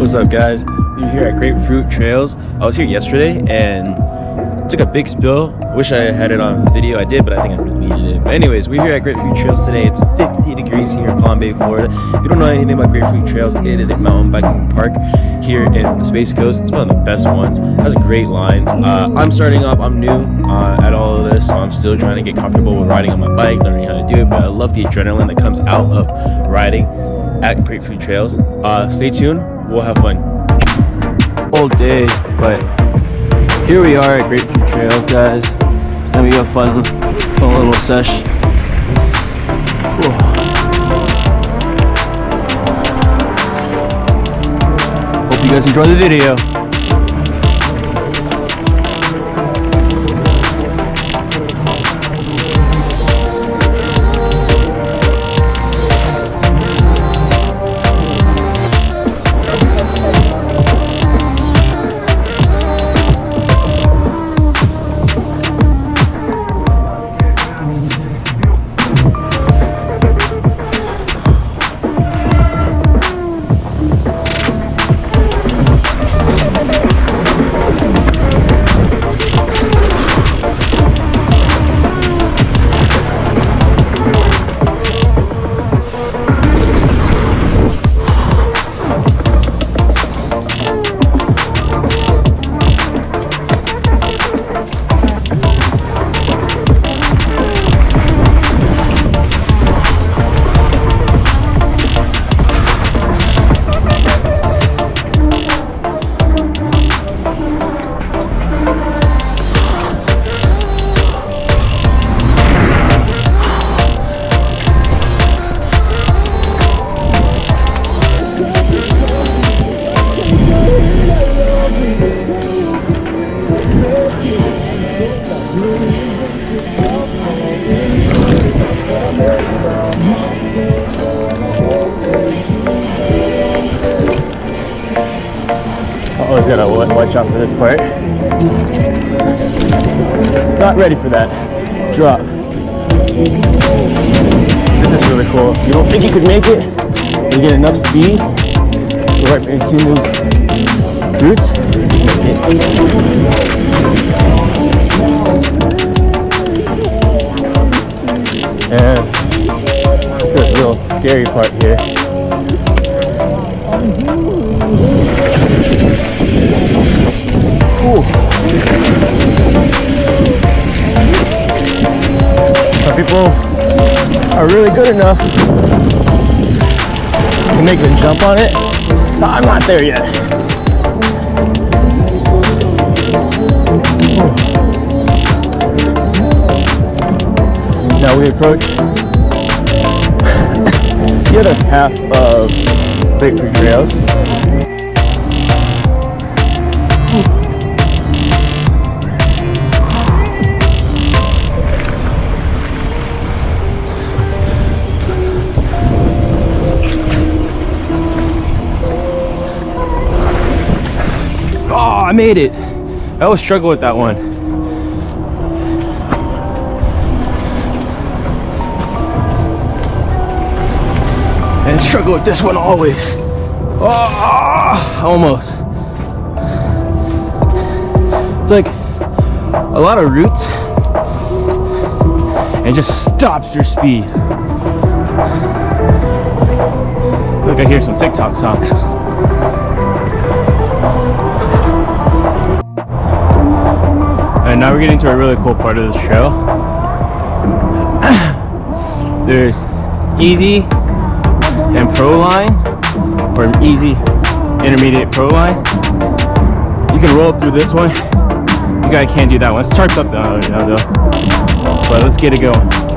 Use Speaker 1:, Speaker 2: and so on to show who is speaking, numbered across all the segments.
Speaker 1: What's up guys? We're here at Grapefruit Trails. I was here yesterday and took a big spill. Wish I had it on video. I did, but I think I deleted it. But anyways, we're here at Grapefruit Trails today. It's 50 degrees here in Palm Bay, Florida. If you don't know anything about Grapefruit Trails, it is a mountain biking park here in the Space Coast. It's one of the best ones. Has great lines. Uh, I'm starting off. I'm new uh, at all of this, so I'm still trying to get comfortable with riding on my bike, learning how to do it. But I love the adrenaline that comes out of riding at Grapefruit Trails. Uh, stay tuned. We'll have fun. Old day, but here we are at Grapefruit Trails, guys. It's gonna be a fun, fun little sesh. Whew. Hope you guys enjoy the video. Gotta wa- watch out for this part. Not ready for that. Drop. This is really cool. You don't think you could make it? You get enough speed. Right into those roots. And this real scary part here. Are really good enough to make the jump on it. But I'm not there yet. Now we approach the other half of Grapefruit Trails. I made it. I always struggle with that one. And struggle with this one always. Oh, almost. It's like a lot of roots and just stops your speed. Look, I hear some TikTok songs. Now we're getting to a really cool part of the trail. There's easy and pro line, or easy, intermediate pro line. You can roll through this one. You guys can't do that one. It's tarped up though, you know, though. But let's get it going.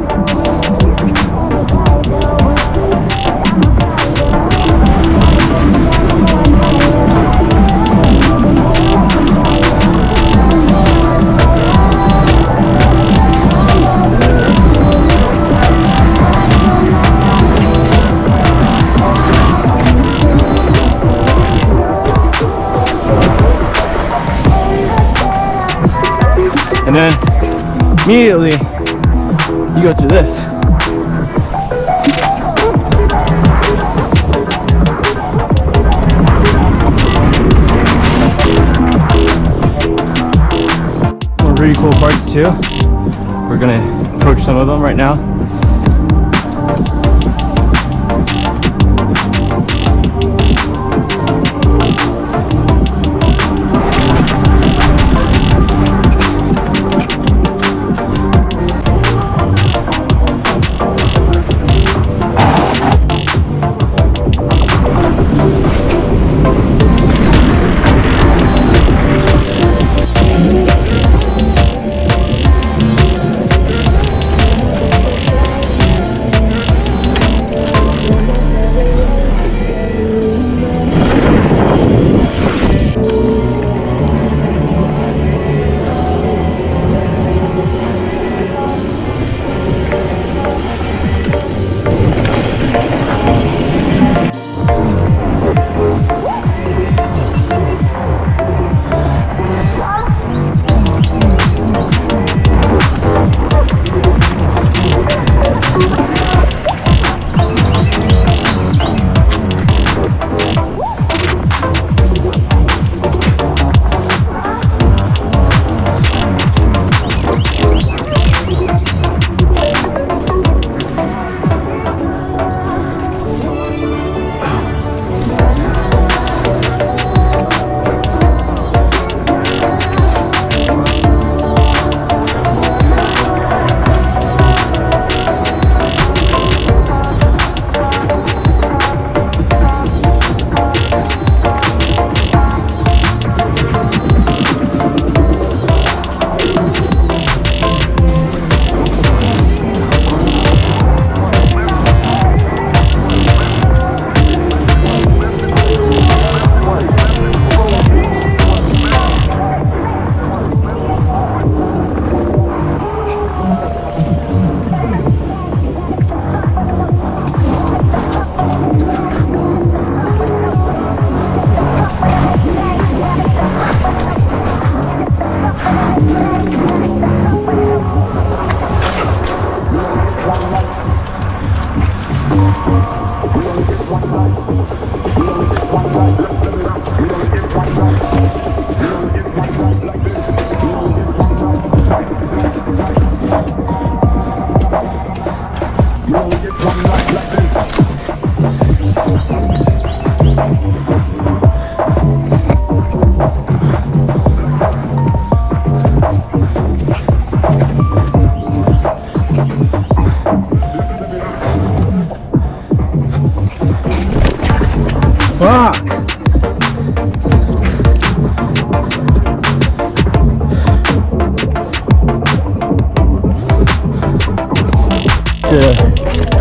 Speaker 1: immediately you go through this. Some really cool parts too. We're gonna approach some of them right now. Fuck!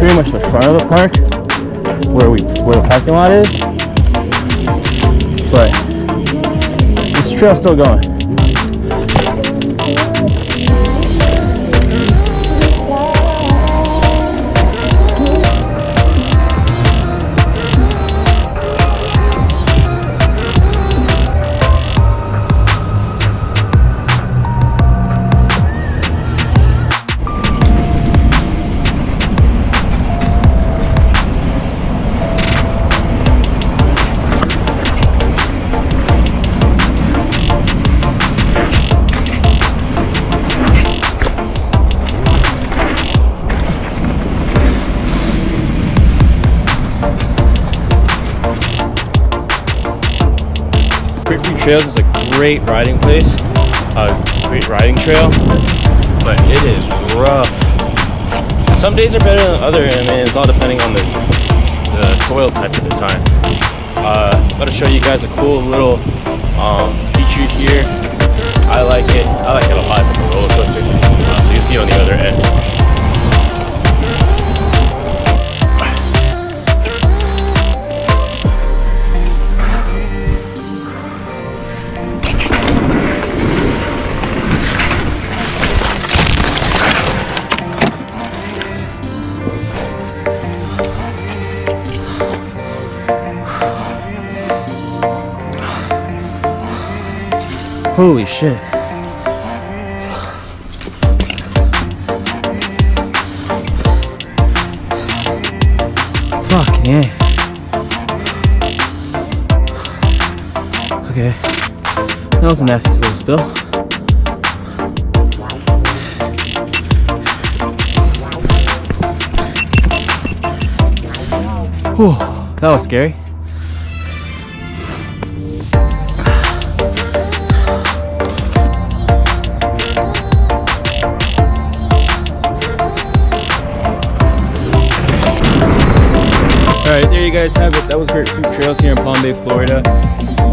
Speaker 1: Pretty much the front of the park, where we where the parking lot is, but this trail's still going. Trails is a great riding place, a great riding trail, but it is rough. Some days are better than other, and mean, it's all depending on the, the soil type at the time. Uh, I'm gonna show you guys a cool little um, feature here. I like it. I like it a lot. It's like a roller coaster. Uh, so you'll see on the other end. Holy shit. Fuck yeah. Okay. That was a nasty little spill. Whew, that was scary. Guys. That was great Grapefruit Trails here in Palm Bay, Florida.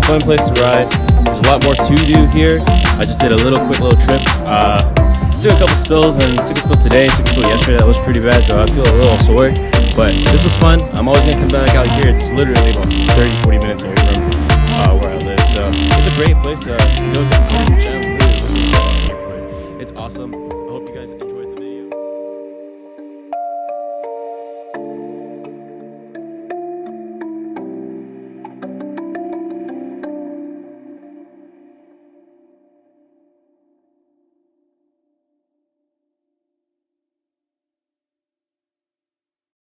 Speaker 1: Fun place to ride. There's a lot more to do here. I just did a little quick little trip. Uh, took a couple spills and took a spill today, took a spill yesterday. That was pretty bad, so I feel a little sore. But this was fun. I'm always gonna come back out here. It's literally about 30, 40 minutes away from uh, where I live. So it's a great place to, to go to. It's awesome.